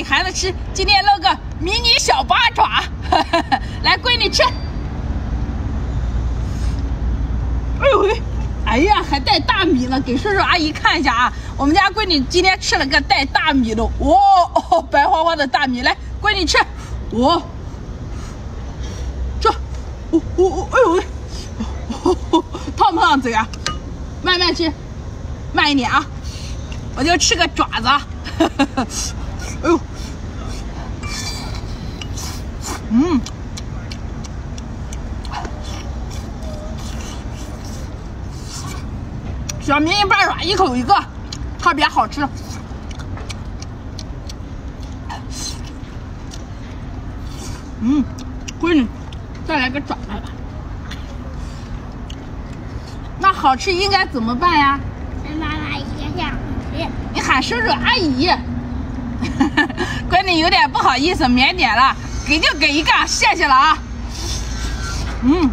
给孩子吃，今天弄个迷你小八爪，来闺女吃。哎呦喂，哎呀，还带大米呢，给叔叔阿姨看一下啊。我们家闺女今天吃了个带大米的，哇、哦，白花花的大米，来，闺女吃，我、这，我我我，哎呦喂，哦烫不烫嘴啊？慢慢吃，慢一点啊，我就吃个爪子。啊，哎呦，嗯。小明一八爪一口一个，特别好吃。嗯，闺女，再来个爪子吧。那好吃应该怎么办呀？跟妈妈一个小吃。你喊叔叔阿姨。闺女有点不好意思，腼腆了，给就给一个，谢谢了啊。嗯。